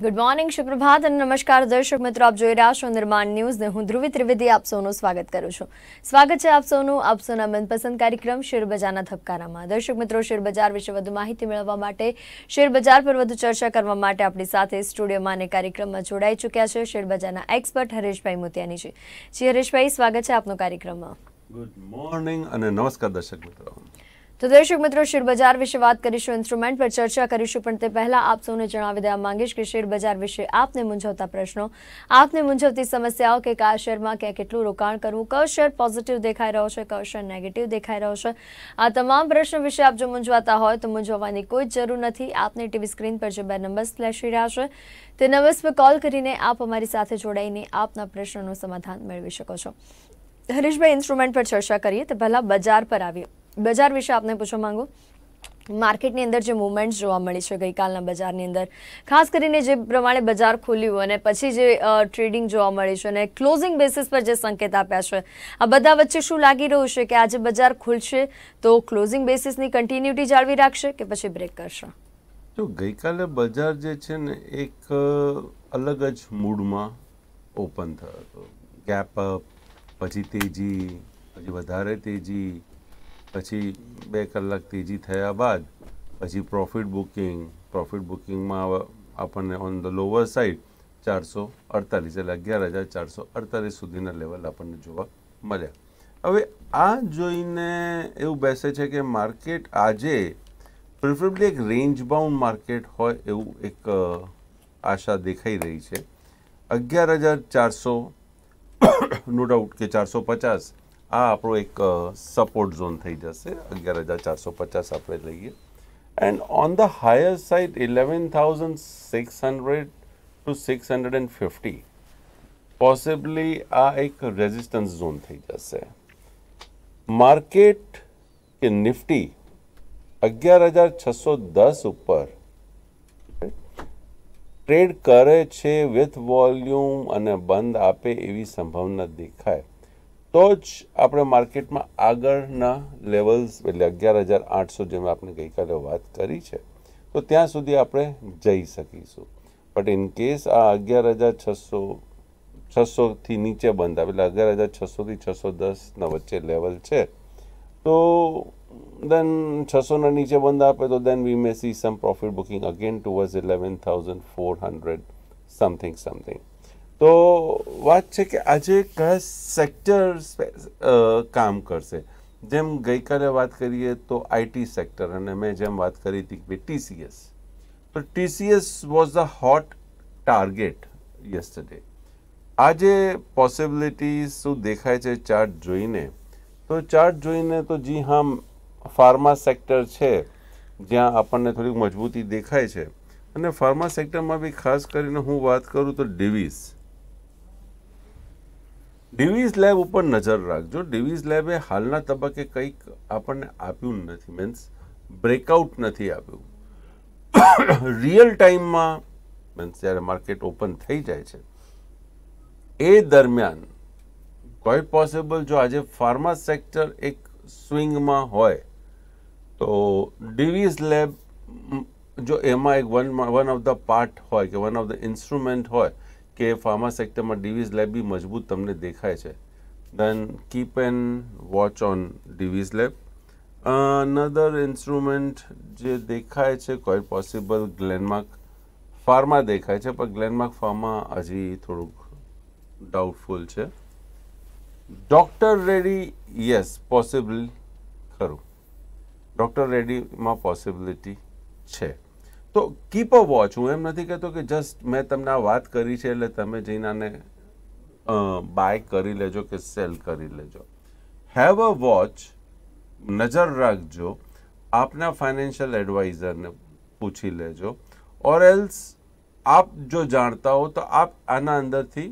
Good morning સુપ્રભાત અને નમસ્કાર દર્શક મિત્રો. આપ જોઈ રહ્યા છો નિર્માણ ન્યૂઝ ને હું ધ્રુવી ત્રિવેદી, આપ સૌનું સ્વાગત કરું છું. સ્વાગત છે આપ સૌનું. આપ સૌના મનપસંદ કાર્યક્રમ શેરબજારના ધબકારામાં. દર્શક મિત્રો શેરબજાર વિશે વધુ માહિતી મેળવવા માટે શેરબજાર પર વધુ ચર્ચા કરવા માટે આપણી સાથે સ્ટુડિયોમાં અને કાર્યક્રમમાં જોડાઈ ચૂક્યા છે શેરબજારના એક્સપર્ટ હરેશભાઈ મોતિયાની છે. જી હરેશભાઈ, સ્વાગત છે આપનો કાર્યક્રમમાં. ગુડ મોર્નિંગ અને નમસ્કાર, દર્શક મિત્રો. તો દર્શક મિત્રો શેરબજાર વિશે વાત કરીશું ઇન્સ્ટ્રુમેન્ટ પર ચર્ચા કરીશું, પણ તે પહેલા આપ સૌને જણાવી દેવા માંગીશ કે શેરબજાર વિશે આપને મૂંઝવતા પ્રશ્નો, આપને મૂંઝવતી સમસ્યાઓ કે કયા શેરમાં ક્યાં કેટલું રોકાણ કરવું કયો શેર પોઝિટિવ દેખાઈ રહ્યો છે કયો શેર નેગેટિવ દેખાઈ રહ્યો છે, આ તમામ પ્રશ્નો વિશે આપ જો મૂંઝવાતા હોય તો મૂંઝવવાની કોઈ જરૂર નથી. આપને ટીવી સ્ક્રીન પર જે બે નંબર્સ ફ્લેશી રહ્યા છે, તે નંબર્સ પર કોલ કરીને આપ અમારી સાથે જોડાઈને આપના પ્રશ્નોનું સમાધાન મેળવી શકો છો. હરીશભાઈ ઇન્સ્ટ્રુમેન્ટ પર ચર્ચા કરીએ, તો પહેલાં બજાર પર આવીએ. બજાર વિશે આપને પૂછવા માંગુ. માર્કેટની અંદર જે મુવમેન્ટ જોવા મળી છે ગઈકાલના બજારની અંદર, ખાસ કરીને જે પ્રમાણે બજાર ખુલ્યું અને પછી જે ટ્રેડિંગ જોવા મળી છે અને ક્લોઝિંગ બેસિસ પર જે સંકેત આપ્યા છે, આ બધા વચ્ચે શું લાગી રહ્યું છે કે આજે બજાર ખુલશે તો ક્લોઝિંગ બેસિસની કન્ટિન્યુટી જાળવી રાખશે કે પછી બ્રેક કરશે? જો ગઈકાલે બજાર જે છે ને એક અલગ જ મૂડમાં ઓપન થયો હતો. ગેપ પછી તેજી, પછી વધારે તેજી પછી બે કલાક તેજી થયા બાદ પછી પ્રોફિટ બુકિંગ પ્રોફિટ બુકિંગમાં આપણને ઓન ધ લોવર સાઈડ ચારસો અડતાલીસ એટલે અગિયાર હજાર ચારસો અડતાલીસ સુધીના લેવલ આપણને જોવા મળ્યા. હવે આ જોઈને એવું બેસે છે કે માર્કેટ આજે પ્રિફરેબલી એક રેન્જ બાઉન્ડ માર્કેટ હોય એવું એક આશા દેખાઈ રહી છે. અગિયાર હજાર ચારસો નો ડાઉટ કે ચારસો પચાસ આ આપણો એક સપોર્ટ ઝોન થઈ જશે. અગિયાર હજાર ચારસો પચાસ આપણે લઈએ. And on the higher side eleven thousand six hundred to six hundred and fifty possibly આ એક રેઝિસ્ટન્સ ઝોન થઈ જશે. માર્કેટ કે નિફ્ટી અગિયાર હજાર છસો દસ ઉપર ટ્રેડ કરે છે વિથ વોલ્યુમ અને બંધ આપે એવી સંભાવના દેખાય. તો જ આપણે માર્કેટમાં આગળના લેવલ્સ એટલે અગિયાર હજાર આઠસો જેમ આપણે ગઈકાલે વાત કરી છે, તો ત્યાં સુધી આપણે જઈ શકીશું. બટ ઇન કેસ આ અગિયાર હજાર છસો, છસોથી નીચે બંધ આવે, એટલે અગિયાર હજાર છસોથી છસો દસના વચ્ચે લેવલ છે, તો દેન છસોના નીચે બંધ આપે, તો then we may see some profit booking again towards eleven thousand four hundred something something તો વાત છે કે આજે કયા સેક્ટર કામ કરશે? જેમ ગઈકાલે વાત કરીએ તો આઈટી સેક્ટર અને મેં જેમ વાત કરી હતી કે ટીસીએસ તો TCS was the hot target yesterday આજે પોસિબિલિટી શું દેખાય છે ચાર્ટ જોઈને? તો ચાર્ટ જોઈને તો જી હા ફાર્મા સેક્ટર છે, જ્યાં આપણને થોડીક મજબૂતી દેખાય છે. અને ફાર્મા સેક્ટરમાં બી ખાસ કરીને હું વાત કરું તો ડિવીઝ ડિવીઝ લેબ ઉપર નજર રાખજો. ડિવિઝ લેબે હાલના તબક્કે કંઈક આપણને આપ્યું નથી. મીન્સ બ્રેકઆઉટ નથી આપ્યું. રિયલ ટાઈમમાં મીન્સ જ્યારે માર્કેટ ઓપન થઈ જાય છે, એ દરમિયાન કોઈ પોસિબલ જો આજે ફાર્મા સેક્ટર એક સ્વિંગમાં હોય, તો ડિવિઝ લેબ, જો એમાં એક one one of the part હોય કે વન ઓફ ધ ઇન્સ્ટ્રુમેન્ટ હોય કે ફાર્મા સેક્ટરમાં ડીવીઝ લેબ બી મજબૂત તમને દેખાય છે. Then keep an watch on Divi's lab. Another instrument જે દેખાય છે કોઈ પોસિબલ ગ્લેનમાર્ક ફાર્મા દેખાય છે, પણ ગ્લેનમાર્ક ફાર્મા હજી થોડુંક ડાઉટફુલ છે. ડૉક્ટર રેડી યસ પોસિબલ ખરું. ડૉક્ટર રેડીમાં પોસિબિલિટી છે. તો કીપ અ વોચ હું એમ નથી કહેતો કે જસ્ટ મેં તમને આ વાત કરી છે એટલે તમે જઈને આને બાય કરી લેજો કે સેલ કરી લેજો. હેવ અ વોચ નજર રાખજો. આપના ફાઇનાન્શિયલ એડવાઇઝરને પૂછી લેજો. ઓર એલ્સ આપ જો જાણતા હો તો આપ આના અંદરથી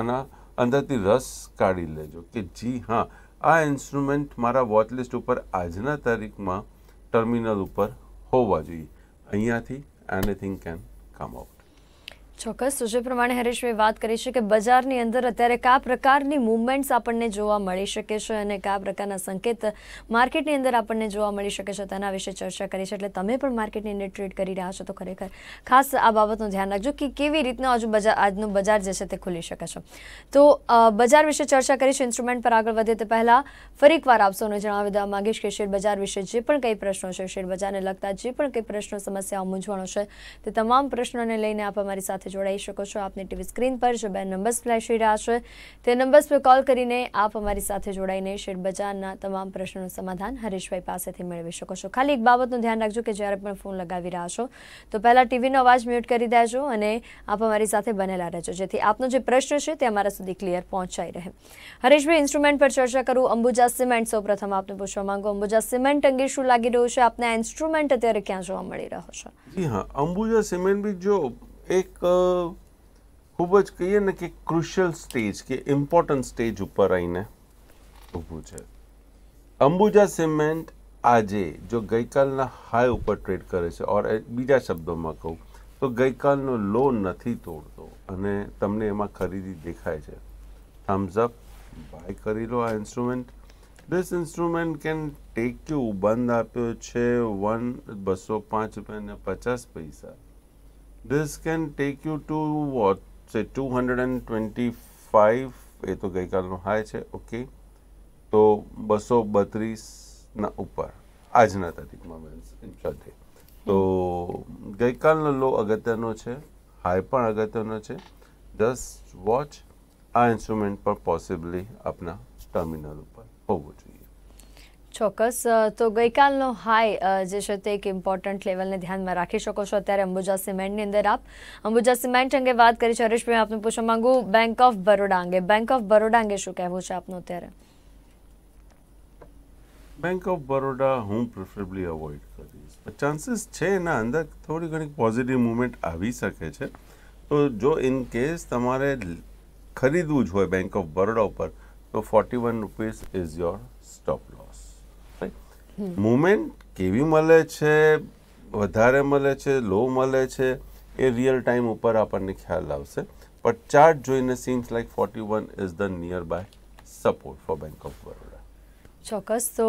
આના અંદરથી રસ કાઢી લેજો કે જી હા, આ ઇન્સ્ટ્રુમેન્ટ મારા વોચ લિસ્ટ ઉપર આજના તારીખમાં ટર્મિનલ ઉપર હોવા જોઈએ. અહીંયાથી એનીથિંગ કેન કમ આઉટ ચોક્કસ જે પ્રમાણે હરેશભાઈ વાત કરી છે કે બજારની અંદર અત્યારે કયા પ્રકારની મુવમેન્ટ્સ આપણને જોવા મળી શકે છે અને કયા પ્રકારના સંકેત માર્કેટની અંદર આપણને જોવા મળી શકે છે તેના વિશે ચર્ચા કરી છે. એટલે તમે પણ માર્કેટની અંદર ટ્રેડ કરી રહ્યા છો તો ખરેખર ખાસ આ બાબતનું ધ્યાન રાખજો કે કેવી રીતના હજુ બજાર આજનું બજાર જે છે તે ખુલી શકે છે. તો બજાર વિશે ચર્ચા કરી છે ઇન્સ્ટ્રુમેન્ટ પર આગળ વધે તે પહેલાં ફરી એકવાર આપ સૌને જણાવી દેવા માંગીશ કે શેર બજાર વિશે જે પણ કંઈ પ્રશ્નો છે, શેર બજારને લગતા જે પણ કંઈ પ્રશ્નો, સમસ્યાઓ મૂંઝવણો છે તે તમામ પ્રશ્નોને લઈને આપ અમારી સાથે જોડાઈ શકો છો. આપની ટીવી સ્ક્રીન પર જે બે નંબર્સ ફ્લેશ થઈ રહ્યા છે, તે નંબર્સ પર કોલ કરીને આપ અમારી સાથે જોડાઈને શેર બજારના તમામ પ્રશ્નોનું સમાધાન હરીશભાઈ પાસેથી મેળવી શકો છો. ખાલી એક બાબતનું ધ્યાન રાખજો કે જ્યારે પણ ફોન લગાવી રહ્યા છો, તો પહેલાં ટીવીનો અવાજ મ્યુટ કરી દેજો અને આપ અમારી સાથે બનેલા રહેજો, જેથી આપનો જે પ્રશ્ન છે તે અમારા સુધી ક્લિયર પહોંચાઈ રહે. હરીશભાઈ ઇન્સ્ટ્રુમેન્ટ પર ચર્ચા કરું. અંબુજા સિમેન્ટ સૌ પ્રથમ આપને પૂછવા માંગુ. અંબુજા સિમેન્ટ અંગે શું લાગી રહ્યું છે? આપને ઇન્સ્ટ્રુમેન્ટ અત્યારે ક્યાં જોવા મળી રહ્યો છે? જી હા, અંબુજા સિમેન્ટ બી જો એક ખૂબ જ કહીએ ને કે ક્રુશિયલ સ્ટેજ કે ઇમ્પોર્ટન્ટ સ્ટેજ ઉપર આવીને ઊભું છે. અંબુજા સિમેન્ટ આજે જો ગઈકાલના હાઈ ઉપર ટ્રેડ કરે છે ઓર બીજા શબ્દોમાં કહું, તો ગઈકાલનો લો નથી તોડતો અને તમને એમાં ખરીદી દેખાય છે. થમ્સ અપ બાય કરી લો આ instrument this instrument can take you બંધ આપ્યો છે વન બસો પાંચ રૂપિયા ને પચાસ પૈસા. This can take you to what? Say two hundred and twenty five એ તો ગઈકાલનો હાઈ છે ઓકે તો બસો બત્રીસના ઉપર. આજના તારીખમાં મીન્સ ઇન્ટ્રાડે તો ગઈકાલનો લો અગત્યનો છે હાઈ પણ અગત્યનો છે. જસ્ટ વોચ આ ઇન્સ્ટ્રુમેન્ટ પર પોસિબલી આપના ટર્મિનલ ઉપર હોવું જોઈએ. ચોક્કસ તો ગઈકાલનો હાઈ જે છે તે એક ઇમ્પોર્ટન્ટ લેવલને ધ્યાનમાં રાખી શકો છો. અત્યારે અંબુજા સિમેન્ટની અંદર આપ, અંબુજા સિમેન્ટ અંગે વાત કરી છે. હરેશભાઈ આપને પૂછવા માંગુ બેંક ઓફ બરોડા અંગે. બેંક ઓફ બરોડા અંગે શું કહેવું છે આપનું અત્યારે? બેંક ઓફ બરોડા હું પ્રિફરેબલી અવોઇડ કરીશ. ચાન્સીસ છે એના અંદર થોડી ઘણી પોઝિટિવ મુવમેન્ટ આવી શકે છે. તો જો ઇન કેસ તમારે ખરીદવું જ હોય બેંક ઓફ બરોડા ઉપર, તો forty one rupees is your stop loss movement કેવી મળે છે, વધારે મળે છે, લો મળે છે, એ રિયલ ટાઈમ ઉપર આપણને ખ્યાલ આવશે. પણ ચાર્ટ જોઈને seems like forty one is the near buy support for bank of Baroda ચોક્કસ. તો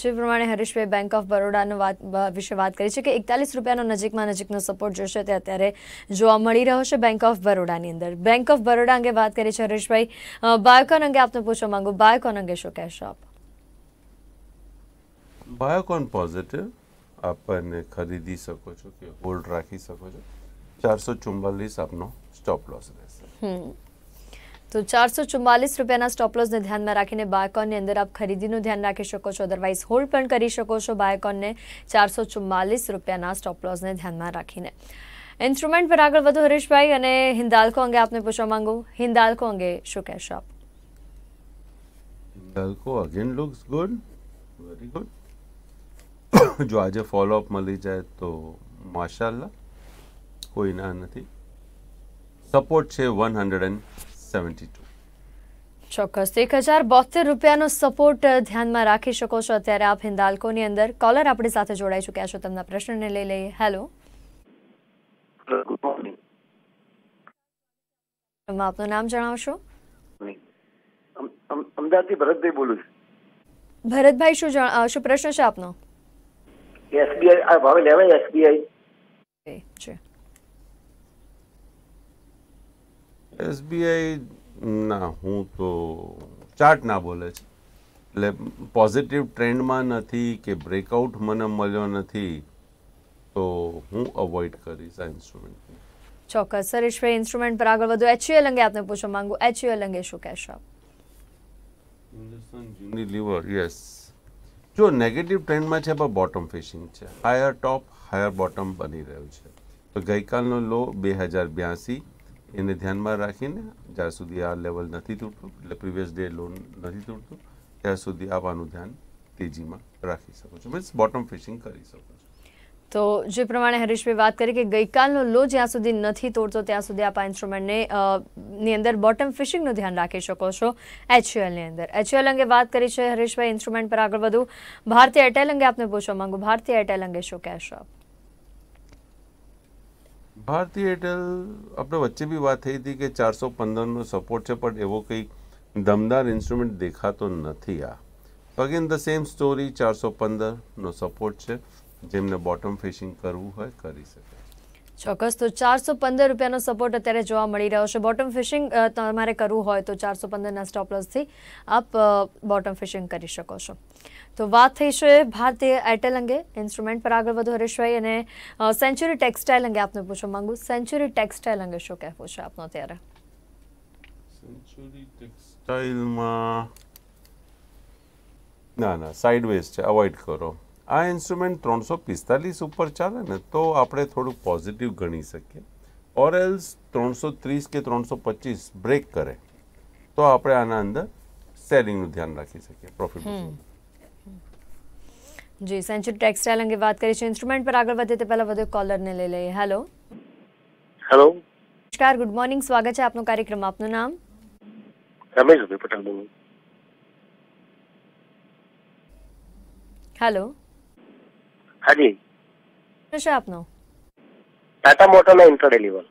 જે પ્રમાણે હરીશભાઈ બેંક ઓફ બરોડાનો વાત વિશે વાત કરી છે કે એકતાલીસ રૂપિયાનો નજીકમાં નજીકનો સપોર્ટ જોશે તે અત્યારે જોવા મળી રહ્યો છે બેંક ઓફ બરોડાની અંદર. બેંક ઓફ બરોડા અંગે વાત કરી છે હરીશભાઈ. બાયોકોન અંગે આપને પૂછવા માંગુ. બાયોકોન અંગે શું કહેશો આપ? બાયોકોન પોઝિટિવ આપણને ખરીદી શકો છો કે હોલ્ડ રાખી શકો છો. ચારસો ચુમ્માલીસ આપનો સ્ટોપ લોસ રહેશે. તો ચારસો ચુમ્માલીસ રૂપિયાના સ્ટોપલોસને ધ્યાનમાં રાખીને બાયોકોનની અંદર આપ ખરીદીનું ધ્યાન રાખી શકો છો. અદરવાઇઝ હોલ્ડ પણ કરી શકો છો બાયોકોનને ચારસો ચુમ્માલીસ રૂપિયાના સ્ટોપલોસને ધ્યાનમાં રાખીને. ઇન્સ્ટ્રુમેન્ટ પર આગળ વધુ હરીશભાઈ અને હિન્દાલ્કો અંગે આપને પૂછવા માંગુ. હિન્દાલ્કો અંગે શું કહેશો આપ? Hindalco again looks good very good જો આજે ફોલોઅપ મળી જાય તો માશાલ્લા કોઈ ના નથી. સપોર્ટ છે one hundred and seventy two ચોક્કસ. એક હજાર બોતેર રૂપિયાનો સપોર્ટ ધ્યાનમાં રાખી શકો છો. અત્યારે આપ હિન્દાલકોની અંદર કોલર આપણી સાથે જોડાઈ ચૂક્યા છો. તેમના પ્રશ્નને લઈ લઈએ. હેલો ગુડ આપનું નામ જણાવશો? અમદાવાદથી ભરતભાઈ બોલું છું. ભરતભાઈ શું શું પ્રશ્ન છે આપનો? એસબીઆઈ આ ભાવે લેવાય એસબીઆઈ. એ, એસબીઆઈ ના હું તો ચાર્ટ ના બોલે છે. એટલે પોઝિટિવ ટ્રેન્ડમાં નથી કે બ્રેકઆઉટ મને મળ્યો નથી તો હું અવોઇડ કરીશ આ ઇન્સ્ટ્રુમેન્ટને ચોક્કસ. હરીશભાઈ ઇન્સ્ટ્રુમેન્ટ પર આગળ વધુ. એચયુએલ અંગે આપને પૂછવા માંગુ. એચયુએલ અંગે શું કહેશો હિન્દુસ્તાન જૂની લિવર યસ જો નેગેટિવ ટ્રેન્ડમાં છે પણ બોટમ ફિશિંગ છે. હાયર ટોપ હાયર બોટમ બની રહ્યું છે. તો ગઈકાલનો લો બે હજાર બ્યાસી, એને ધ્યાનમાં રાખીને જ્યાં સુધી આ લેવલ નથી તૂટતું, એટલે પ્રીવિયસ ડે લો નથી તૂટતું, ત્યાં સુધી આવવાનું ધ્યાન તેજીમાં રાખી શકો છો. મીન્સ બોટમ ફિશિંગ કરી શકો છો. તો જે પ્રમાણે હરીશભાઈ વાત કરી કે ગઈકાલનો લો જ્યાં સુધી નથી તોડતો, ત્યાં સુધી આપ આ ઇન્સ્ટ્રુમેન્ટને ની અંદર બોટમ ફિશિંગનું ધ્યાન રાખી શકો છો એચયુએલની અંદર. એચયુએલ અંગે વાત કરી છે હરીશભાઈ ઇન્સ્ટ્રુમેન્ટ પર આગળ વધુ. ભારતીય એરટેલ અંગે આપને પૂછવા માંગુ. ભારતીય એરટેલ અંગે શું કહેશો આપ? ભારતીય એરટેલ આપણે વચ્ચે બી વાત થઈ હતી કે ચારસો પંદરનો સપોર્ટ છે, પણ એવો કંઈક દમદાર ઇન્સ્ટ્રુમેન્ટ દેખાતો નથી આ. અગેન ધ સેમ સ્ટોરી ચારસો પંદરનો સપોર્ટ છે. જેમને બોટમ ફિશિંગ કરવું હોય કરી શકે. ચોક્કસ તો ચારસો પંદર રૂપિયાનો સપોર્ટ અત્યારે જોવા મળી રહ્યો છે. બોટમ ફિશિંગ તમારે કરવું હોય તો ચારસો પંદરના સ્ટોપ લોસથી આપ બોટમ ફિશિંગ કરી શકો છો. તો વાત થઈ છે ભારતીય એરટેલ અંગે. ઇન્સ્ટ્રુમેન્ટ પર આગળ વધુ હરેશભાઈ અને સેન્ચુરી ટેક્સટાઇલ અંગે આપને પૂછવા માંગુ. સેન્ચુરી ટેક્સટાઇલ અંગે શું કહેવું છે આપનો અત્યારે? સેન્ચુરી ટેક્સટાઇલમાં ના ના સાઇડવેઝ છે. અવોઇડ કરો. આ ઇન્સ્ટ્રુમેન્ટ ત્રણસો પિસ્તાલીસ ઉપર ચાલે ને તો આપણે થોડુંક પોઝિટિવ ગણી શકીએ. ઓર એલ્સ ત્રણસો ત્રીસ કે ત્રણસો પચીસ બ્રેક કરે. તો આપણે આના અંદર સેલિંગનું ધ્યાન રાખી શકીએ પ્રોફિટ જી સેન્ચુરી ટેક્સટાઇલ અંગે વાત કરી છે. ઇન્સ્ટ્રુમેન્ટ પર આગળ વધે તે પહેલા વધુ કોલરને લઈ લઈએ. હેલો હેલો નમસ્કાર ગુડ મોર્નિંગ સ્વાગત છે આપનો કાર્યક્રમ. આપનું નામ? રમેશભાઈ પટેલ બોલું. હેલો હાજી. શું છે આપનો? ટાટા મોટરના intraday deliver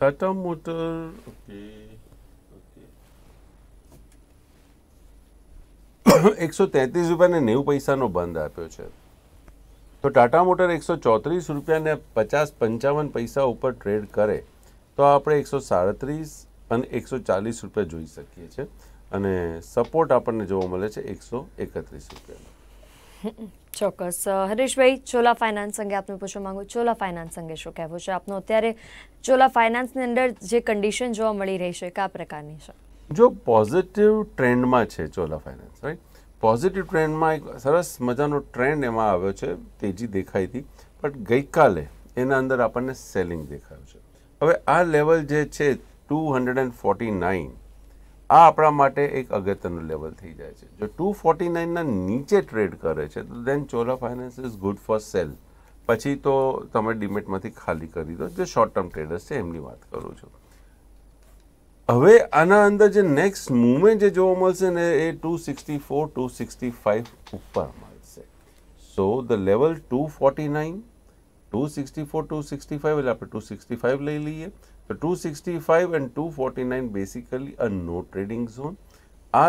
Tata motor okay એકસો તેત્રીસ રૂપિયા ને નેવું પૈસાનો બંધ આપ્યો છે. તો ટાટા મોટર એકસો ચોત્રીસ રૂપિયાને પચાસ પંચાવન પૈસા ઉપર ટ્રેડ કરે. તો આપણે એકસો સાડત્રીસ અને એકસો ચાલીસ રૂપિયા જોઈ શકીએ છીએ. અને સપોર્ટ આપણને જોવા મળે છે એકસો એકત્રીસ રૂપિયાનો. ચોક્કસ. હરેશભાઈ હરીશભાઈ ચોલા ફાઇનાન્સ અંગે આપને પૂછવા માંગુ ચોલા ફાઇનાન્સ અંગે શું કહેવું છે આપનો? અત્યારે ચોલા ફાઇનાન્સની અંદર જે કન્ડિશન જોવા મળી રહી છે કયા પ્રકારની છે? જો પોઝિટિવ ટ્રેન્ડમાં છે ચોલા ફાઇનાન્સ રાઈટ પોઝિટિવ ટ્રેન્ડમાં એક સરસ મજાનો ટ્રેન્ડ એમાં આવ્યો છે તેજી દેખાઈ હતી બટ ગઈકાલે એના અંદર આપણને સેલિંગ દેખાયું છે. હવે આ લેવલ જે છે two hundred and forty nine આ આપણા માટે એક અગત્યનું લેવલ થઈ જાય છે. જો ટુ ફોર્ટી નાઇનના નીચે ટ્રેડ કરે છે, તો then Chola finance is good for sell પછી તો તમે ડિમેટમાંથી ખાલી કરી દો, જે શોર્ટ ટર્મ ટ્રેડર્સ છે, એમની વાત કરું છું. હવે આના અંદર જે નેક્સ્ટ મૂવમેન્ટ જે જોવા મળશે ને, એ two sixty four two sixty five ઉપર મળશે. So the level two forty nine two sixty four two sixty five એટલે આપણે ટુ સિક્સટી ફાઇવ લઈ લઈએ. તો two and five and two forty nine basically a no trading zone આ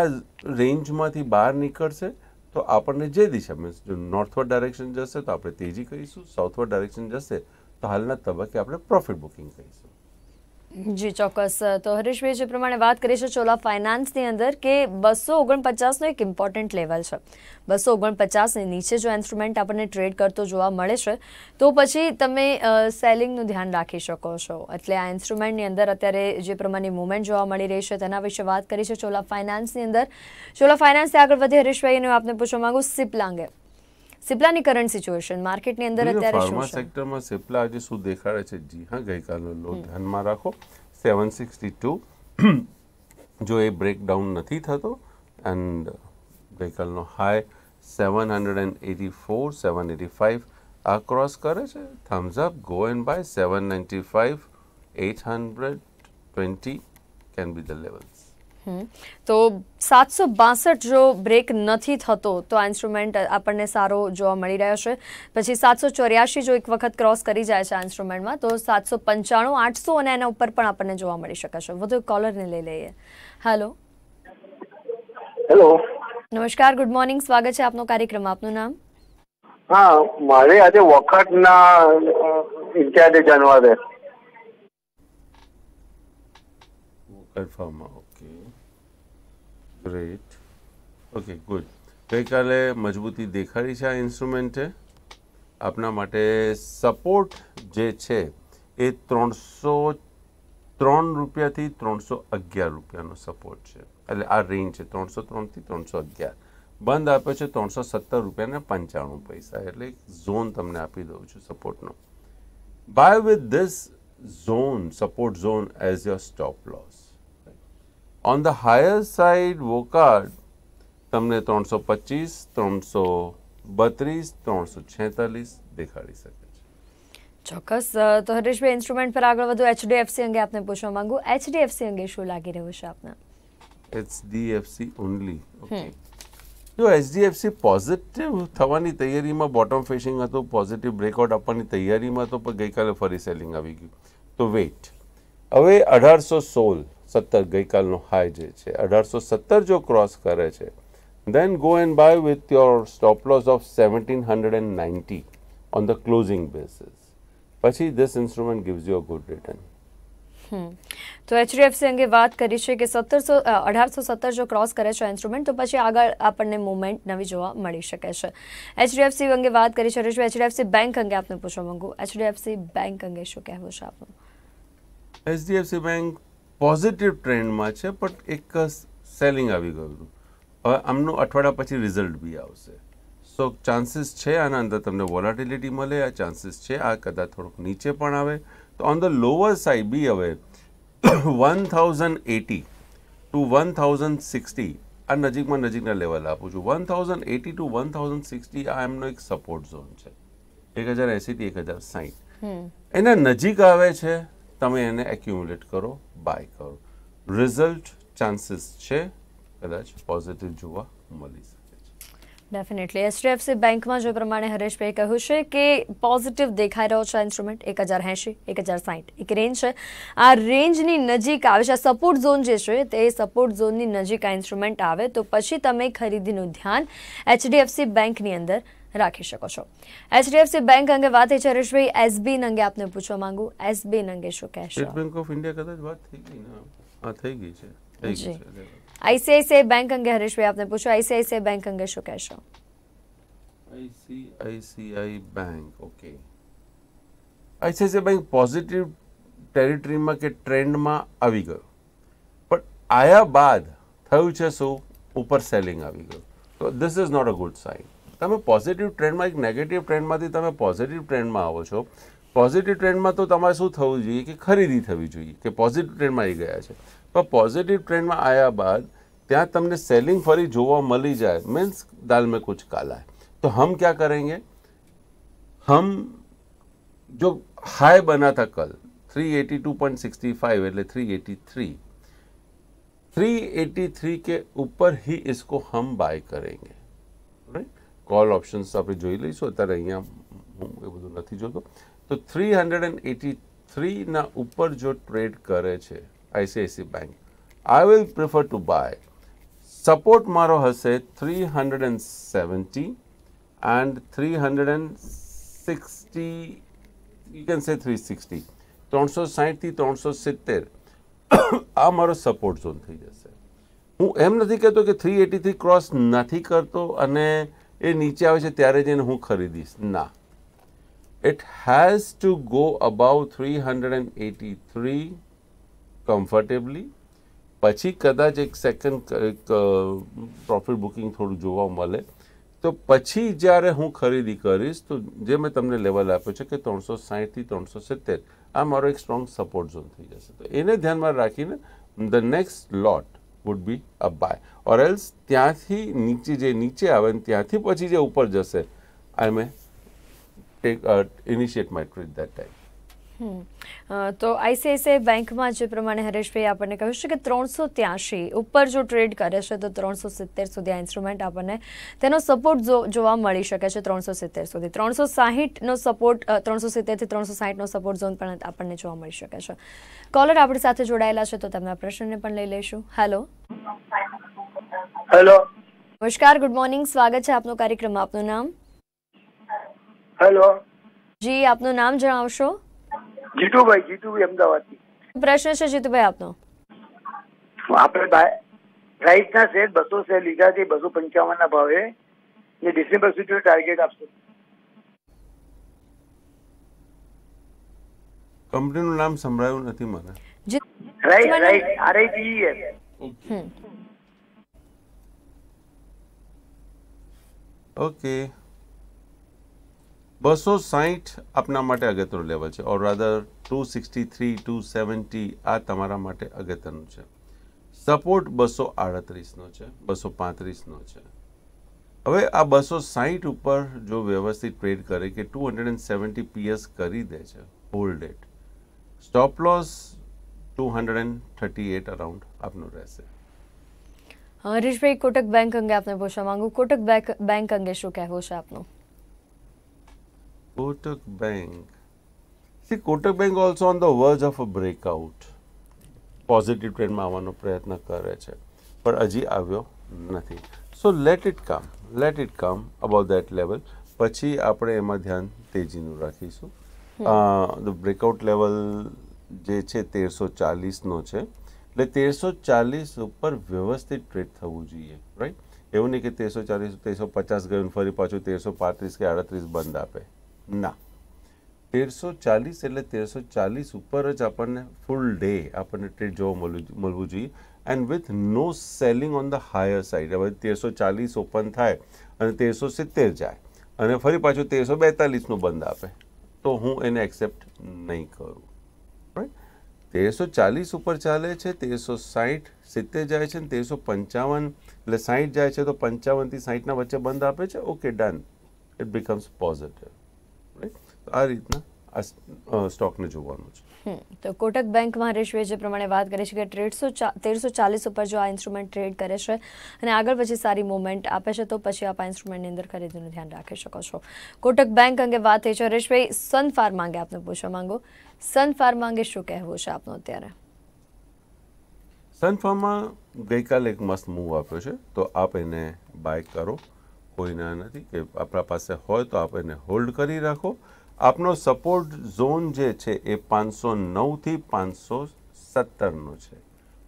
રેન્જમાંથી બહાર નીકળશે તો આપણને જે દિશા મીન્સ જો નોર્થવર્ડ ડાયરેક્શન જશે તો આપણે તેજી કહીશું સાઉથવર્ડ ડાયરેક્શન જશે તો હાલના તબક્કે આપણે પ્રોફિટ બુકિંગ કહીશું જી, ચોક્કસ. તો હરીશભાઈ, જે પ્રમાણે વાત કરી છે ચોલા ફાઇનાન્સની અંદર કે બસો ઓગણપચાસનો એક ઇમ્પોર્ટન્ટ લેવલ છે. બસો ઓગણપચાસની નીચે જો ઇન્સ્ટ્રુમેન્ટ આપણને ટ્રેડ કરતો જોવા મળે છે, તો પછી તમે સેલિંગનું ધ્યાન રાખી શકો છો. એટલે આ ઇન્સ્ટ્રુમેન્ટની અંદર અત્યારે જે પ્રમાણેની મુવમેન્ટ જોવા મળી રહી છે, તેના વિશે વાત કરી છે ચોલા ફાઇનાન્સની અંદર. ચોલા ફાઇનાન્સથી આગળ વધી હરીશભાઈને આપને પૂછવા માગું સિપ્લા અંગે સિપ્લાની કરંટ સિચ્યુએશન માર્કેટની અંદર અત્યારે શું છે? સેક્ટરમાં સિપ્લા આજે શું દેખાડે છે? જી હા ગઈકાલનો લો ધ્યાનમાં રાખો. સેવન સિક્સટી ટુ જો એ બ્રેકડાઉન નથી થતો and ગઈકાલનો high seven hundred and eighty four seven eighty five આ ક્રોસ કરે છે. Thumbs up go and buy seven ninety five eight hundred twenty can be the levels. તો સાતસો બાસઠ જો બ્રેક નથી થતો તો આ ઇન્સ્ટ્રુમેન્ટ આપણને સારો જોવા મળી રહ્યો છે. પછી સાતસો ચોર્યાસી જો એક વખત ક્રોસ કરી જાય છે આ ઇન્સ્ટ્રુમેન્ટમાં તો સાતસો પંચાણું આઠસો અને એના ઉપર પણ આપણને જોવા મળી શકે છે. વધુ કોલરને લઈ લઈએ. હેલો હેલો નમસ્કાર ગુડ મોર્નિંગ સ્વાગત છે આપનો કાર્યક્રમ. આપનું નામ? હા મારે આજે વખતના ઇન્ચાર્જે જાણવા છે કન્ફર્મ ગ્રેટ ઓકે ગુડ ગઈકાલે મજબૂતી દેખાડી છે આ ઇન્સ્ટ્રુમેન્ટે. આપના માટે સપોર્ટ જે છે એ ત્રણસો, ત્રણ રૂપિયાથી ત્રણસો અગિયાર રૂપિયાનો સપોર્ટ છે. એટલે આ રેન્જ છે, ત્રણસો ત્રણથી ત્રણસો અગિયાર. બંધ આપ્યો છે ત્રણસો સત્તર રૂપિયાને પંચાણું પૈસા. એટલે ઝોન તમને આપી દઉં છું સપોર્ટનો. Buy with this zone support zone as your stop loss. On the higher side Wockhardt તમને ત્રણસો પચીસ ત્રણસો બત્રીસ ત્રણસો છેતાલીસ દેખાડી શકે છે ચોક્કસ તો હરેશભાઈ ઇન્સ્ટ્રુમેન્ટ પર આગળ વધુ. એચડીએફસી અંગે આપને પૂછવા માંગુ. એચડીએફસી અંગે શું લાગી રહ્યું છે આપને? એચડીએફસી ઓનલી ઓકે જો એચડીએફસી પોઝિટિવ થવાની તૈયારીમાં બોટમ ફેશિંગ હતું પોઝિટિવ બ્રેકઆઉટ આપવાની તૈયારીમાં પણ ગઈકાલે ફરી સેલિંગ આવી ગયું. તો વેઇટ હવે અઢારસો સોળ. સત્તર ગઈકાલનો હાઈ જે છે. અઢારસો સત્તર જો ક્રોસ કરે છે then go and buy with your stop loss of seventeen hundred and ninety on the closing basis પછી this instrument gives you a good return તો એચડીએફસી અંગે વાત કરી છે કે સત્તરસો અઢારસો સત્તર જો ક્રોસ કરે છે ઇન્સ્ટ્રુમેન્ટ તો પછી આગળ આપણને મુવમેન્ટ નવી જોવા મળી શકે છે. એચડીએફસી અંગે વાત કરી છે એચડીએફસી બેંક અંગે આપને પૂછવા માંગુ. એચડીએફસી બેંક અંગે શું કહેવું છે આપનું એચડીએફસી બેંક પોઝિટિવ ટ્રેન્ડમાં છે પણ એક સેલિંગ આવી ગયું હતું. હવે આમનું અઠવાડિયા પછી રિઝલ્ટ બી આવશે. સો ચાન્સીસ છે આના અંદર તમને વોલાટિલિટી મળે આ ચાન્સીસ છે આ કદાચ થોડુંક નીચે પણ આવે. તો on the lower side be હવે one thousand eighty two one thousand sixty આ નજીકમાં નજીકના લેવલ આપું છું. One thousand eighty two one thousand sixty આ એમનો એક સપોર્ટ ઝોન છે. એક હજાર એંસીથી એક હજાર સાહીઠ. એના નજીક આવે છે તમે એને એક્યુમ્યુલેટ કરો બાય કરો. રિઝલ્ટ ચાન્સીસ છે, કદાચ પોઝિટિવ જોવા મળી શકે ડેફિનેટલી એચડીએફસી બેંકમાં જે પ્રમાણે હરેશભાઈ કહ્યું છે કે પોઝિટિવ દેખાઈ રહ્યો છે ઇન્સ્ટ્રુમેન્ટ એક હજાર એંશી, એક હજાર સાહીઠ, એક રેન્જ છે. આ રેન્જની નજીક આવે છે, આ સપોર્ટ ઝોન જે છે, તે સપોર્ટ ઝોનની નજીક આ ઇન્સ્ટ્રુમેન્ટ આવે, તો પછી તમે ખરીદીનું ધ્યાન એચડીએફસી બેંકની અંદર રાખી શકો છો. એચડીએફસી બેંક અંગે વાત થઈ છે હરેશભાઈ. એસબી અંગે આપને પૂછવા માંગુ. એસબી અંગે શું કહેશો? સ્ટેટ બેંક ઓફ ઇન્ડિયા કદાચ વાત થઈ ગઈ ને. આ થઈ ગઈ છે. જી. આઈસીઆઈસીઆઈ બેંક અંગે હરેશભાઈ આપને પૂછો. આઈસીઆઈસીઆઈ બેંક અંગે શું કહેશો? ICICI bank okay ICICI bank positive ટેરિટરીમાં કે ટ્રેન્ડમાં આવી ગયો. પણ આયા બાદ થયું છે શું? ઉપર સેલિંગ આવી ગયું. તો this is not a good sign તમે પોઝિટિવ ટ્રેન્ડમાં એક નેગેટિવ ટ્રેન્ડમાંથી તમે પોઝિટિવ ટ્રેન્ડમાં આવો છો પોઝિટિવ ટ્રેન્ડમાં તો તમારે શું થવું જોઈએ કે ખરીદી થવી જોઈએ કે પોઝિટિવ ટ્રેન્ડમાં આવી ગયા છે પણ પોઝિટિવ ટ્રેન્ડમાં આવ્યા બાદ ત્યાં તમને સેલિંગ ફરી જોવા મળી જાય मीन्स दाल में कुछ काला है तो हम क्या करेंगे हम जो हाई बना था कल 382.65 એટલે 383 383 के ऊपर ही इसको हम बाय करेंगे રાઈટ કોલ ઓપ્શન્સ આપણે જોઈ લઈશું. અત્યારે અહીંયા હું એ બધું નથી જોતો. તો થ્રી હંડ્રેડ એન્ડ એટી થ્રીના ઉપર જો ટ્રેડ કરે છે ICICI bank I will prefer to buy support મારો હશે three hundred and seventy and three hundred and sixty you can say three sixty ત્રણસો સાહીઠથી ત્રણસો સિત્તેર. આ મારો સપોર્ટ ઝોન થઈ જશે. હું એમ નથી કહેતો કે થ્રી એટીથી ક્રોસ નથી કરતો અને એ નીચે આવે છે ત્યારે જઈને હું ખરીદીશ. ના. It has to go about three hundred and eighty three comfortably પછી કદાચ એક સેકન્ડ પ્રોફિટ બુકિંગ થોડું જોવા મળે. તો પછી જ્યારે હું ખરીદી કરીશ, તો જે મેં તમને લેવલ આપ્યો છે કે ત્રણસો સાહીઠથી ત્રણસો સિત્તેર. આ મારો એક સ્ટ્રોંગ સપોર્ટ ઝોન થઈ જશે. તો એને ધ્યાનમાં રાખીને the next lot would be a buy or else ત્યાંથી નીચે જે નીચે આવે ને ત્યાંથી પછી જે ઉપર જશે I may take initiate my treat that time તો આઈસીઆઈસીઆઈ બેંકમાં જે પ્રમાણે હરેશભાઈ આપણને કહ્યું છે કે ત્રણસો ત્યાંશી ઉપર જો ટ્રેડ કરે છે તો ત્રણસો સિત્તેર સુધી આ ઇન્સ્ટ્રુમેન્ટ આપણને તેનો સપોર્ટ જોવા મળી શકે છે ત્રણસો સિત્તેર સુધી. ત્રણસો સાહીઠનો સપોર્ટ ત્રણસો સિત્તેરથી ત્રણસો સાહીઠનો સપોર્ટ ઝોન પણ આપણને જોવા મળી શકે છે. કોલર આપણી સાથે જોડાયેલા છે તો તેમના પ્રશ્નને પણ લઈ લઈશું. હેલો હેલો નમસ્કાર ગુડ મોર્નિંગ સ્વાગત છે આપનો કાર્યક્રમમાં. આપનું નામ? હેલો જી આપનું નામ જણાવશો? જીતુભાઈ જીતુભાઈ અમદાવાદથી. પ્રશ્ન છે જીતુભાઈ આપનો. આપણે રાઈટના શેર બસો શેર લીધા છે બસો પંચાવન ના ભાવે. ને ડિસેમ્બર સુધી ટાર્ગેટ આપશો. કંપનીનું નામ સંભળાયું નથી મને. Right right R I T S hmm. Okay. બસો સાહીઠ આપના માટે અગત્યનું લેવલ છે or rather two sixty three two seventy આ તમારા માટે અગત્યનું છે. સપોર્ટ બસો આડત્રીસનો છે, બસો પાંત્રીસનો છે. હવે આ બસો સાહીઠ ઉપર જો વ્યવસ્થિત ટ્રેડ કરે કે ટુ હંડ્રેડ એન્ડ સેવન્ટી પીએસ કરી દે છે hold that stop loss two hundred and thirty eight around આપનું રહેશે. હરીશભાઈ, કોટક બેંક અંગે આપને પૂછવા માંગુ. કોટક બેંક અંગે શું કહેવું છે આપનું? Kotak Bank. See, Kotak Bank also on the verge of a breakout. Positive ટ્રેન્ડમાં આવવાનો પ્રયત્ન કરે છે. પણ હજી આવ્યો નથી. So let it come let it come about that level પછી આપણે એમાં ધ્યાન તેજીનું રાખીશું. ધ બ્રેકઆઉટ લેવલ જે છે તેરસો ચાલીસનો છે. એટલે તેરસો ચાલીસ ઉપર વ્યવસ્થિત ટ્રેડ થવું જોઈએ રાઈટ એવું નહીં કે તેરસો ચાલીસ તેરસો પચાસ ગયું ફરી પાછું તેરસો પાંત્રીસ કે આડત્રીસ બંધ આપે. ના. તેરસો ચાલીસ એટલે તેરસો ચાલીસ ઉપર જ આપણને ફૂલ ડે આપણને ટ્રેડ જોવા મળવું મળવું જોઈએ. And with no selling on the higher side હવે તેરસો ચાલીસ ઓપન થાય અને તેરસો સિત્તેર જાય અને ફરી પાછું તેરસો બેતાલીસનું બંધ આપે. તો હું એને એક્સેપ્ટ નહીં કરું. તેરસો ચાલીસ ઉપર ચાલે છે, તેરસો સાઠ સિત્તેર જાય છે ને તેરસો પંચાવન એટલે સાઠ જાય છે તો પંચાવનથી સાઠના વચ્ચે બંધ આપે છે. Okay done it becomes positive આ રીતના આ સ્ટોકને જોવાનું છે. તો કોટક બેંકમાં રેશવે જે પ્રમાણે વાત કરી છે કે ત્રેડસો તેરસો ચાલીસ ઉપર જો આ ઇન્સ્ટ્રુમેન્ટ ટ્રેડ કરે છે અને આગળ પછી સારી મુવમેન્ટ આપે છે તો પછી આપ આ ઇન્સ્ટ્રુમેન્ટની અંદર ખરીદીનું ધ્યાન રાખી શકો છો. કોટક બેંક અંગે વાત થઈ છે. હરીશભાઈ સન ફાર્મા અંગે આપને પૂછવા માંગુ. સન ફાર્મા અંગે શું કહેવું છે આપનું અત્યારે? સન ફાર્મા ગઈકાલે એક મસ્ત મૂવ આપ્યો છે તો આપ એને બાય કરો. કોઈ ના નથી કે આપણા પાસે હોય તો આપ એને હોલ્ડ કરી રાખો. આપનો સપોર્ટ ઝોન જે છે એ પાંચસો નવથી પાંચસો સત્તરનો છે.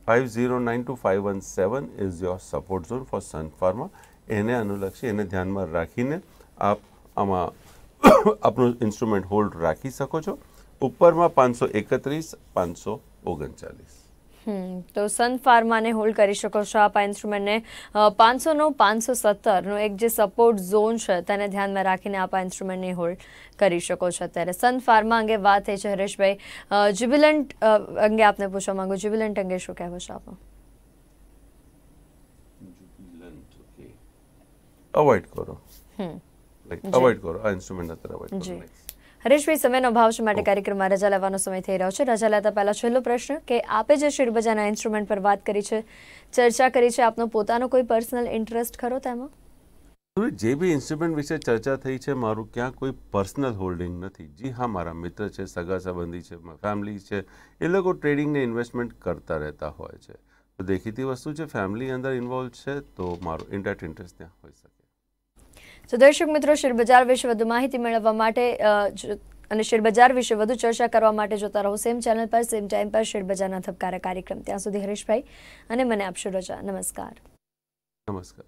Five zero nine two five one seven is your support zone for Sun Pharma એને અનુલક્ષી, એને ધ્યાનમાં રાખીને આપ આમાં આપનું ઇન્સ્ટ્રુમેન્ટ હોલ્ડ રાખી શકો છો. ઉપરમાં પાંચસો એકત્રીસ, પાંચસો ઓગણચાલીસ. તો સન ફાર્માને હોલ્ડ કરી શકો છો આપ આ ઇન્સ્ટ્રુમેન્ટને. પાંચસો નો પાંચસો સત્તરનો એક જે સપોર્ટ ઝોન છે તેને ધ્યાનમાં રાખીને આપ આ ઇન્સ્ટ્રુમેન્ટને હોલ્ડ કરી શકો છો અત્યારે. સન ફાર્મા અંગે વાત થઈ છે હરેશભાઈ. જ્યુબિલન્ટ અંગે આપને પૂછવા માંગુ જ્યુબિલન્ટ અંગે શું કહેવો છો આપનું અવોઇડ કરો. હમ. અવોઇડ કરો. આ ઇન્સ્ટ્રુમેન્ટ અત્યારે અવોઇડ જી. કરો હરેશભાઈ સમયનો અભાવ છે માટે કાર્યક્રમમાં રજા લેવાનો સમય થઈ રહ્યો છે. રજા લેતા પહેલા છેલ્લો પ્રશ્ન કે આપે જે શેરબજારના ઇન્સ્ટ્રુમેન્ટ પર વાત કરી છે ચર્ચા કરી છે આપનો પોતાનો કોઈ પર્સનલ ઇન્ટરેસ્ટ ખરો તેમાં? જે બી ઇન્સ્ટ્રુમેન્ટ વિશે ચર્ચા થઈ છે મારું ક્યાં કોઈ પર્સનલ હોલ્ડિંગ નથી. જી હા મારા મિત્ર છે સગા સંબંધી છે ફેમિલી છે એ લોકો ટ્રેડિંગને ઇન્વેસ્ટમેન્ટ કરતા રહેતા હોય છે. તો દેખીતી વસ્તુ છે ફેમિલી અંદર ઇન્વોલ્વ છે તો મારો ઇન્ટેક્ટ ઇન્ટરેસ્ટ ત્યાં હોઈ શકે. તો દર્શક મિત્રો શેરબજાર વિશે વધુ માહિતી મેળવવા માટે અને શેરબજાર વિશે વધુ ચર્ચા કરવા માટે જોતા રહો સેમ ચેનલ પર, સેમ ટાઈમ પર શેરબજારના ધબકારા કાર્યક્રમ. ત્યાં સુધી હરીશભાઈ અને મને આપશો રજા, નમસ્કાર. નમસ્કાર.